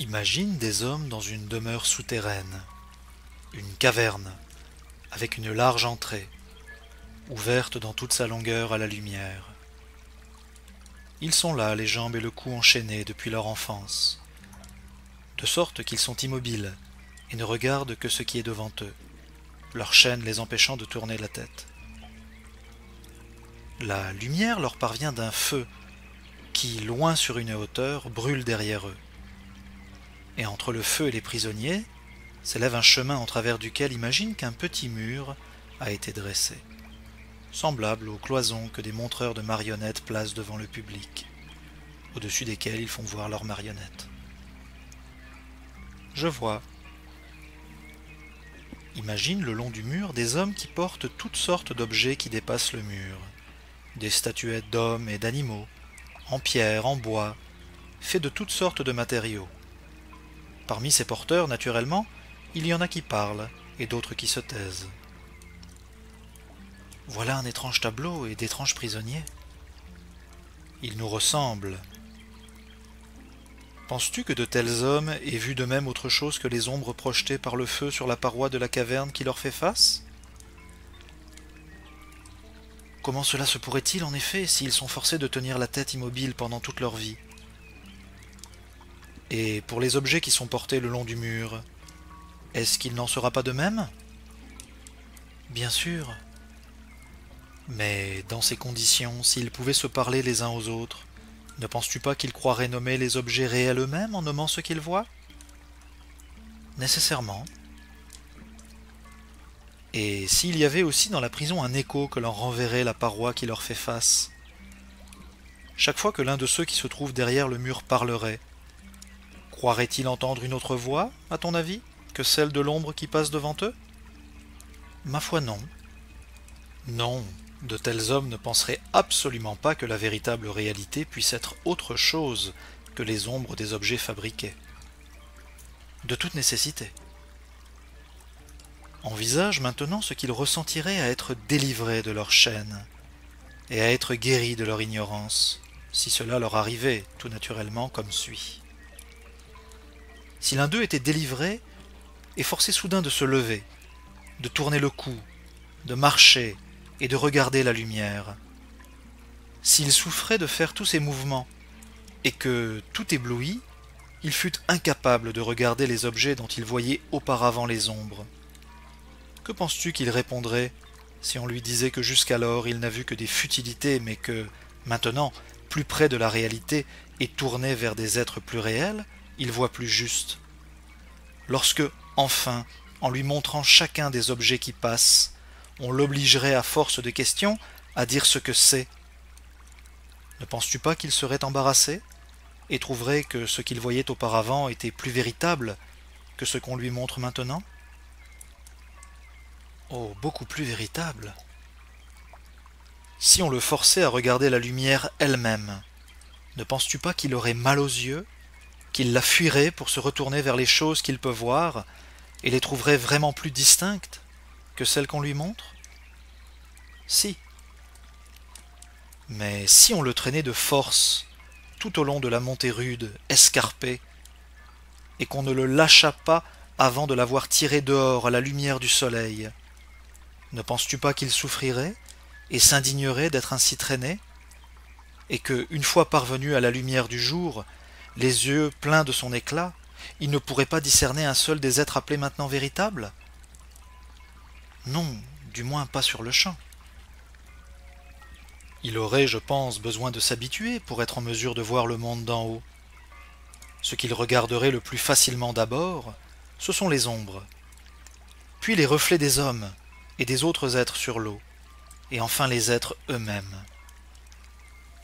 Imagine des hommes dans une demeure souterraine, une caverne, avec une large entrée, ouverte dans toute sa longueur à la lumière. Ils sont là, les jambes et le cou enchaînés depuis leur enfance, de sorte qu'ils sont immobiles et ne regardent que ce qui est devant eux, leur chaîne les empêchant de tourner la tête. La lumière leur parvient d'un feu qui, loin sur une hauteur, brûle derrière eux. Et entre le feu et les prisonniers s'élève un chemin en travers duquel imagine qu'un petit mur a été dressé, semblable aux cloisons que des montreurs de marionnettes placent devant le public, au-dessus desquels ils font voir leurs marionnettes. Je vois. Imagine le long du mur des hommes qui portent toutes sortes d'objets qui dépassent le mur, des statuettes d'hommes et d'animaux, en pierre, en bois, faits de toutes sortes de matériaux. Parmi ces porteurs, naturellement, il y en a qui parlent et d'autres qui se taisent. Voilà un étrange tableau et d'étranges prisonniers. Ils nous ressemblent. Penses-tu que de tels hommes aient vu de même autre chose que les ombres projetées par le feu sur la paroi de la caverne qui leur fait face? Comment cela se pourrait-il en effet s'ils sont forcés de tenir la tête immobile pendant toute leur vie? Et pour les objets qui sont portés le long du mur, est-ce qu'il n'en sera pas de même? Bien sûr. Mais dans ces conditions, s'ils pouvaient se parler les uns aux autres, ne penses-tu pas qu'ils croiraient nommer les objets réels eux-mêmes en nommant ce qu'ils voient? Nécessairement. Et s'il y avait aussi dans la prison un écho que leur renverrait la paroi qui leur fait face? Chaque fois que l'un de ceux qui se trouvent derrière le mur parlerait, croirait-il entendre une autre voix, à ton avis, que celle de l'ombre qui passe devant eux? Ma foi non. Non, de tels hommes ne penseraient absolument pas que la véritable réalité puisse être autre chose que les ombres des objets fabriqués. De toute nécessité. Envisage maintenant ce qu'ils ressentiraient à être délivrés de leur chaîne et à être guéris de leur ignorance, si cela leur arrivait tout naturellement comme suit. Si l'un d'eux était délivré et forcé soudain de se lever, de tourner le cou, de marcher et de regarder la lumière, s'il souffrait de faire tous ces mouvements et que, tout ébloui, il fut incapable de regarder les objets dont il voyait auparavant les ombres, que penses-tu qu'il répondrait si on lui disait que jusqu'alors il n'a vu que des futilités, mais que, maintenant, plus près de la réalité et tourné vers des êtres plus réels, il voit plus juste Lorsque, enfin, en lui montrant chacun des objets qui passent, on l'obligerait à force de questions à dire ce que c'est. Ne penses-tu pas qu'il serait embarrassé et trouverait que ce qu'il voyait auparavant était plus véritable que ce qu'on lui montre maintenant? Oh, beaucoup plus véritable. Si on le forçait à regarder la lumière elle-même, ne penses-tu pas qu'il aurait mal aux yeux, qu'il la fuirait pour se retourner vers les choses qu'il peut voir, et les trouverait vraiment plus distinctes que celles qu'on lui montre? Si. Mais si on le traînait de force tout au long de la montée rude, escarpée, et qu'on ne le lâcha pas avant de l'avoir tiré dehors à la lumière du soleil, ne penses-tu pas qu'il souffrirait et s'indignerait d'être ainsi traîné Et que, une fois parvenu à la lumière du jour, les yeux pleins de son éclat, il ne pourrait pas discerner un seul des êtres appelés maintenant véritables? Non, du moins pas sur le champ. Il aurait, je pense, besoin de s'habituer pour être en mesure de voir le monde d'en haut. Ce qu'il regarderait le plus facilement d'abord, ce sont les ombres, puis les reflets des hommes, et des autres êtres sur l'eau, et enfin les êtres eux-mêmes.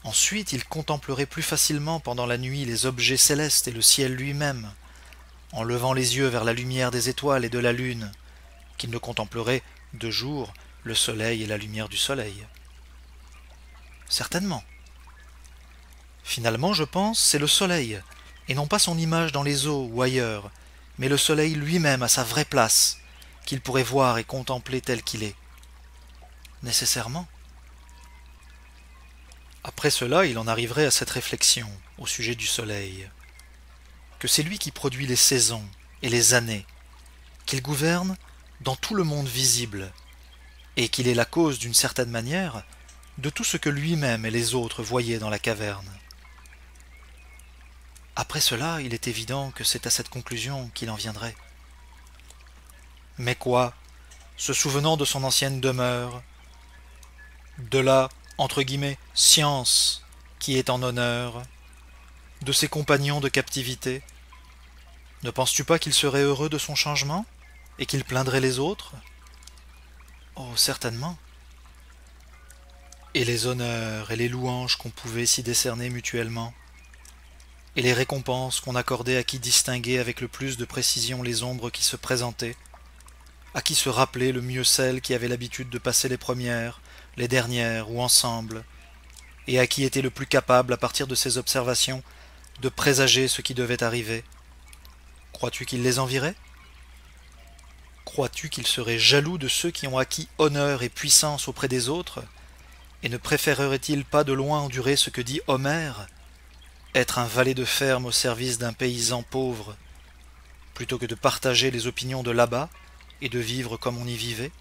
Ensuite il contemplerait plus facilement pendant la nuit les objets célestes et le ciel lui-même, en levant les yeux vers la lumière des étoiles et de la lune, qu'il ne contemplerait de jour le soleil et la lumière du soleil. Certainement. Finalement, je pense, c'est le soleil, et non pas son image dans les eaux ou ailleurs, mais le soleil lui-même à sa vraie place, qu'il pourrait voir et contempler tel qu'il est Nécessairement. Après cela, il en arriverait à cette réflexion au sujet du soleil. que c'est lui qui produit les saisons et les années, qu'il gouverne dans tout le monde visible, et qu'il est la cause d'une certaine manière de tout ce que lui-même et les autres voyaient dans la caverne. Après cela, il est évident que c'est à cette conclusion qu'il en viendrait. Mais quoi Se souvenant de son ancienne demeure, de la, entre guillemets, science qui est en honneur, de ses compagnons de captivité, ne penses-tu pas qu'il serait heureux de son changement et qu'il plaindrait les autres? Oh, certainement. Et les honneurs et les louanges qu'on pouvait s'y décerner mutuellement. Et les récompenses qu'on accordait à qui distinguait avec le plus de précision les ombres qui se présentaient, à qui se rappelait le mieux celles qui avaient l'habitude de passer les premières, les dernières ou ensemble, et à qui était le plus capable, à partir de ses observations, de présager ce qui devait arriver. Crois-tu qu'il les envirait? Crois-tu qu'il serait jaloux de ceux qui ont acquis honneur et puissance auprès des autres, et ne préférerait-il pas de loin endurer ce que dit Homère? Être un valet de ferme au service d'un paysan pauvre, plutôt que de partager les opinions de là-bas et de vivre comme on y vivait?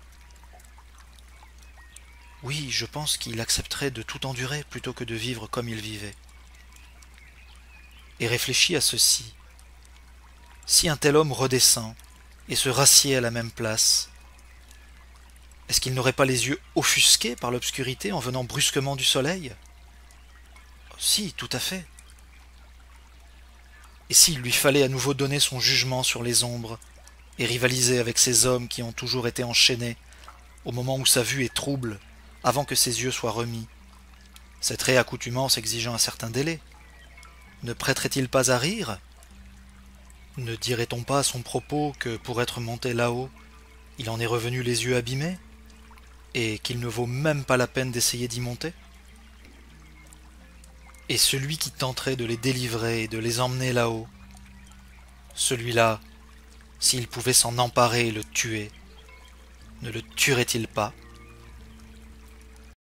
Oui, je pense qu'il accepterait de tout endurer plutôt que de vivre comme il vivait. Et réfléchis à ceci. Si un tel homme redescend et se rassied à la même place, est-ce qu'il n'aurait pas les yeux offusqués par l'obscurité en venant brusquement du soleil? Si, tout à fait. Et s'il lui fallait à nouveau donner son jugement sur les ombres, et rivaliser avec ces hommes qui ont toujours été enchaînés, au moment où sa vue est trouble, avant que ses yeux soient remis, cette réaccoutumance exigeant un certain délai, ne prêterait-il pas à rire? Ne dirait-on pas à son propos que pour être monté là-haut, il en est revenu les yeux abîmés, et qu'il ne vaut même pas la peine d'essayer d'y monter? Et celui qui tenterait de les délivrer et de les emmener là-haut, celui-là, s'il pouvait s'en emparer et le tuer, ne le tuerait-il pas?